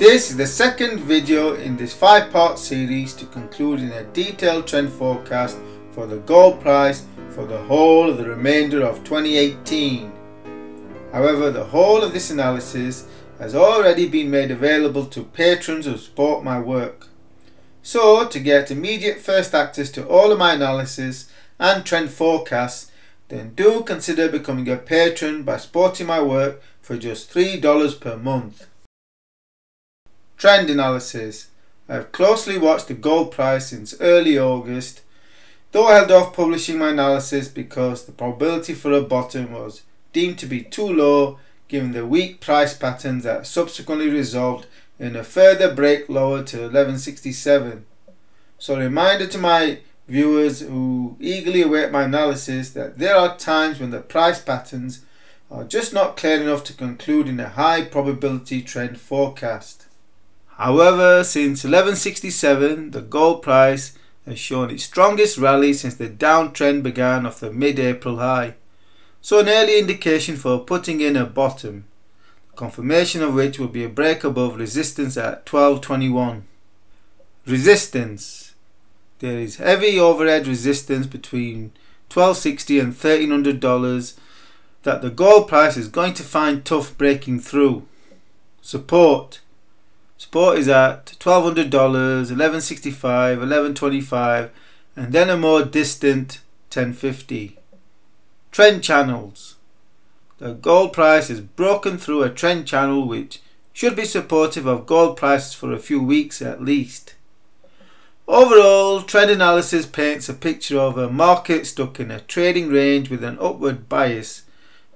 This is the second video in this five part series to conclude in a detailed trend forecast for the gold price for the whole of the remainder of 2018. However, the whole of this analysis has already been made available to patrons who support my work. So, to get immediate first access to all of my analysis and trend forecasts, then do consider becoming a patron by supporting my work for just $3 per month. Trend analysis. I have closely watched the gold price since early August, though I held off publishing my analysis because the probability for a bottom was deemed to be too low given the weak price patterns that subsequently resolved in a further break lower to 1167. So a reminder to my viewers who eagerly await my analysis that there are times when the price patterns are just not clear enough to conclude in a high probability trend forecast. However, since 1167, the gold price has shown its strongest rally since the downtrend began of the mid-April high. So an early indication for putting in a bottom, confirmation of which will be a break above resistance at 1221. Resistance. There is heavy overhead resistance between 1260 and $1300 that the gold price is going to find tough breaking through. Support. Support is at $1200, $1,165, $1,125, and then a more distant 1,050. Trend channels. The gold price has broken through a trend channel which should be supportive of gold prices for a few weeks at least. Overall, trend analysis paints a picture of a market stuck in a trading range with an upward bias,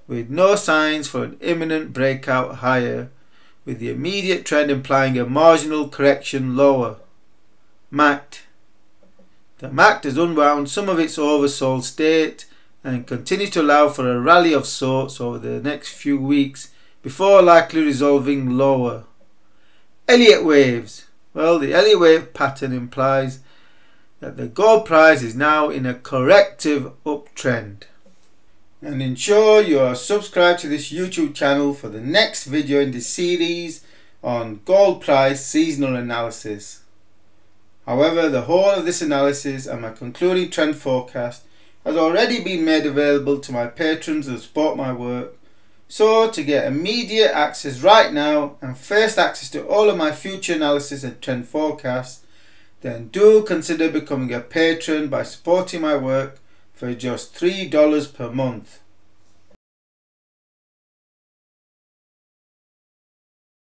with no signs for an imminent breakout higher, with the immediate trend implying a marginal correction lower. MACD. The MACD has unwound some of its oversold state and continues to allow for a rally of sorts over the next few weeks before likely resolving lower. Elliott waves. Well, the Elliott wave pattern implies that the gold price is now in a corrective uptrend. And ensure you are subscribed to this YouTube channel for the next video in the series on gold price seasonal analysis. However, the whole of this analysis and my concluding trend forecast has already been made available to my patrons who support my work so to get immediate access right now and first access to all of my future analysis and trend forecasts, then do consider becoming a patron by supporting my work for just $3 per month.